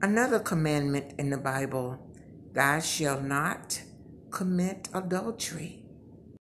Another commandment in the Bible thou shalt not commit adultery.